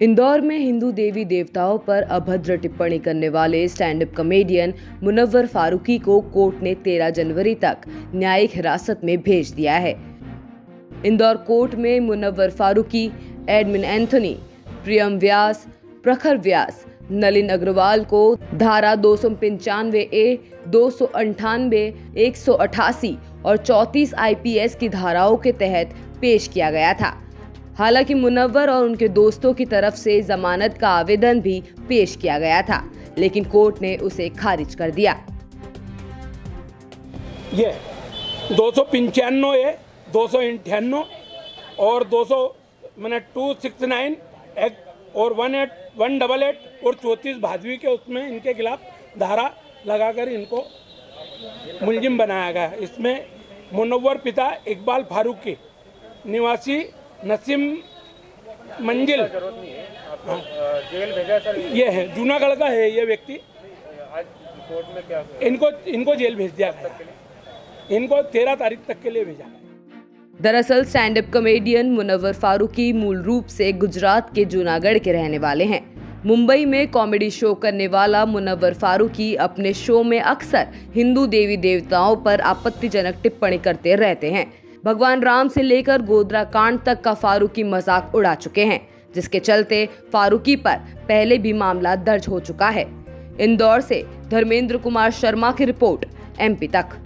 इंदौर में हिंदू देवी देवताओं पर अभद्र टिप्पणी करने वाले stand up comedian Munawar Faruqui को कोर्ट ने 13 जनवरी तक न्यायिक हिरासत में भेज दिया है। इंदौर कोर्ट में मुनव्वर फारूकी, एडमिन एंथनी, प्रियम व्यास, प्रखर व्यास, नलिन अग्रवाल को धारा दो सौ पंचानवे ए, दो सौ अंठानवे, एक सौ अठासी और चौतीस आईपीएस की धाराओं के तहत पेश किया गया था। हालाँकि मुनव्वर और उनके दोस्तों की तरफ़ से जमानत का आवेदन भी पेश किया गया था, लेकिन कोर्ट ने उसे खारिज कर दिया। ये दो सौ पंचानवे दो सौ अठानवे और दो सौ मैंने टू सिक्स नाइन एक्ट और one eight, one double eight और चौंतीस भादवी के उसमें इनके खिलाफ धारा लगाकर इनको मुलजिम बनाया गया इसमें मुनव्वर पिता इकबाल फारूक के निवासी नसीम मंजिल। जेल भेजा सर ये है, जूनागढ़ का है ये व्यक्ति। कोर्ट में क्या इनको इनको जेल भेज दिया गया इनको तेरह तारीख तक के लिए भेजा दरअसल stand up comedian Munawar Faruqui मूल रूप से गुजरात के जूनागढ़ के रहने वाले हैं। मुंबई में कॉमेडी शो करने वाला मुनव्वर फारूकी अपने शो में अक्सर हिंदू देवी देवताओं पर आपत्तिजनक टिप्पणी करते रहते हैं। भगवान राम से लेकर गोदरा कांड तक का फारूकी मज़ाक उड़ा चुके हैं, जिसके चलते फारूकी पर पहले भी मामला दर्ज हो चुका है। इंदौर से धर्मेंद्र कुमार शर्मा की रिपोर्ट, एमपी तक।